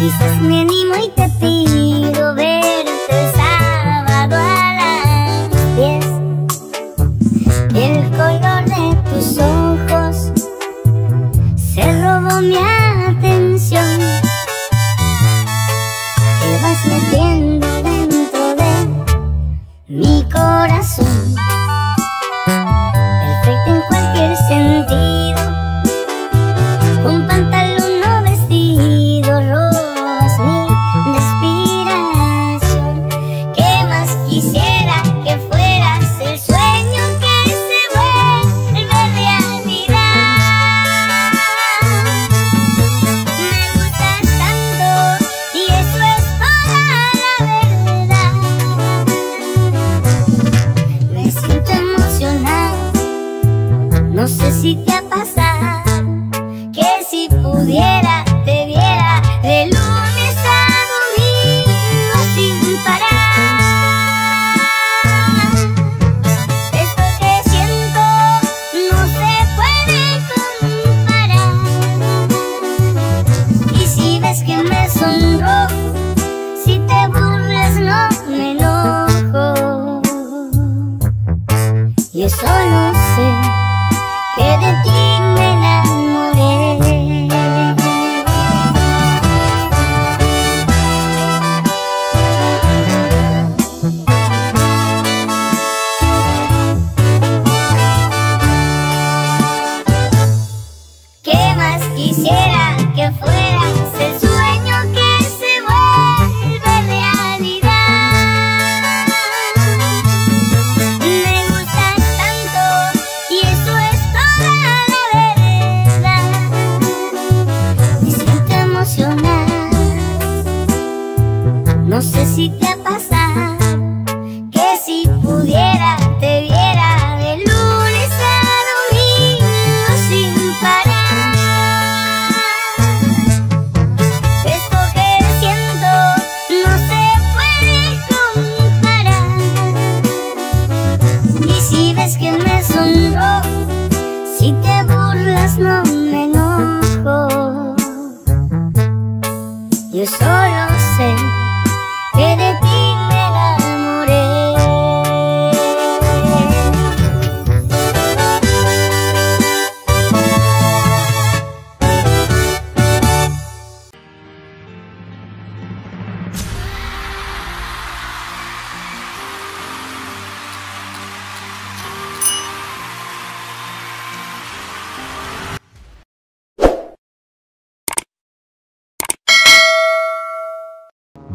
Jesus, Nini. Solo sé que de ti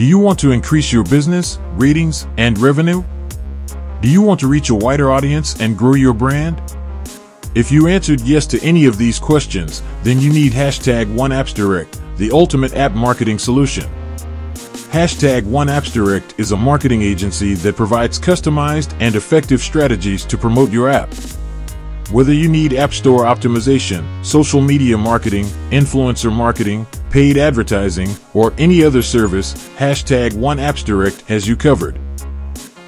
Do you want to increase your business, ratings, and revenue? Do you want to reach a wider audience and grow your brand? If you answered yes to any of these questions, then you need hashtag OneAppsDirect, the ultimate app marketing solution. Hashtag OneAppsDirect is a marketing agency that provides customized and effective strategies to promote your app. Whether you need App Store optimization, social media marketing, influencer marketing, paid advertising, or any other service, hashtag OneAppsDirect has you covered.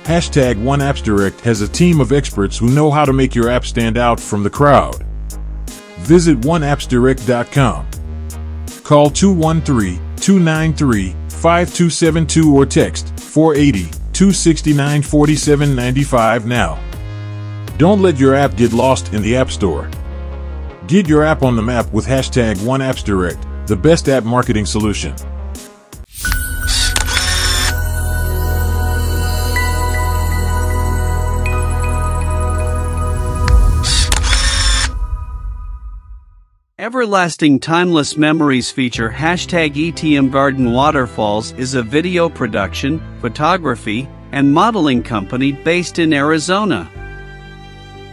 Hashtag OneAppsDirect has a team of experts who know how to make your app stand out from the crowd. Visit oneappsdirect.com. Call 213-293-5272 or text 480-269-4795 now. Don't let your app get lost in the App Store. Get your app on the map with hashtag OneAppsDirect, the best app marketing solution. Everlasting Timeless Memories feature hashtag ETM Garden Waterfalls is a video production, photography, and modeling company based in Arizona.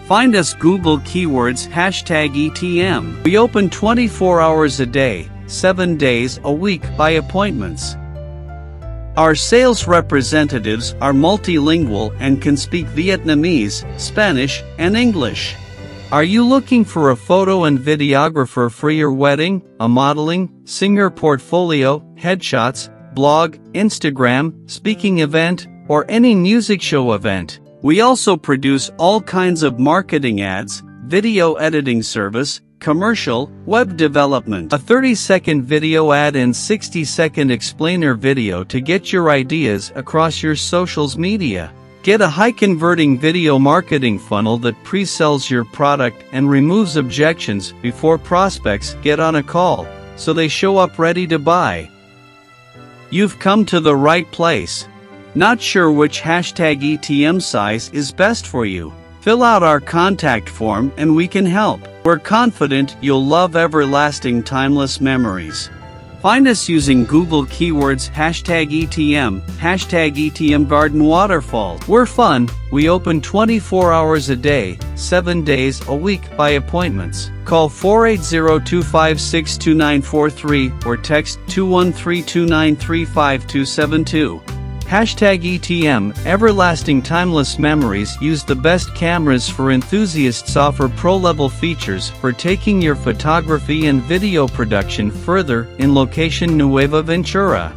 Find us Google keywords hashtag ETM. We open 24 hours a day, 7 days a week by appointments. Our sales representatives are multilingual and can speak Vietnamese, Spanish, and English. Are you looking for a photo and videographer for your wedding, a modeling, singer portfolio, headshots, blog, Instagram, speaking event, or any music show event? We also produce all kinds of marketing ads, video editing service, commercial, web development, a 30 second video ad and 60 second explainer video to get your ideas across your socials media. Get a high converting video marketing funnel that pre sells your product and removes objections before prospects get on a call, so they show up ready to buy. You've come to the right place. Not sure which hashtag ETM size is best for you? Fill out our contact form and we can help. We're confident you'll love everlasting timeless memories. Find us using Google keywords hashtag ETM, hashtag ETM Garden Waterfall. We're fun, we open 24 hours a day, 7 days a week by appointments. Call 480-256-2943 or text 213-293-5272. Hashtag ETM, Everlasting Timeless Memories use the best cameras for enthusiasts offer pro-level features for taking your photography and video production further in location Nueva Ventura.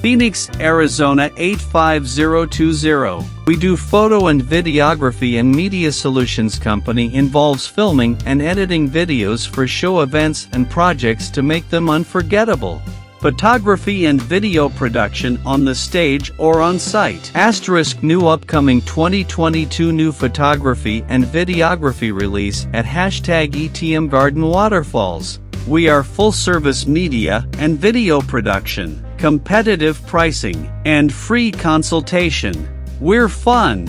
Phoenix, Arizona 85020. We do photo and videography and media solutions company involves filming and editing videos for show events and projects to make them unforgettable photography and video production on the stage or on site. Asterisk new upcoming 2022 new photography and videography release at hashtag ETM Garden Waterfalls. We are full service media and video production, competitive pricing, and free consultation. We're fun.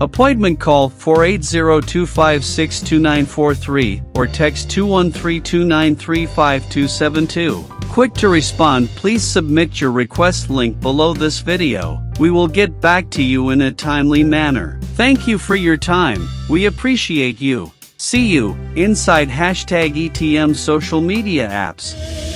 Appointment call 480-256-2943 or text 213-293-5272. Quick to respond, please submit your request link below this video. We will get back to you in a timely manner. Thank you for your time. We appreciate you. See you inside hashtag ETM social media apps.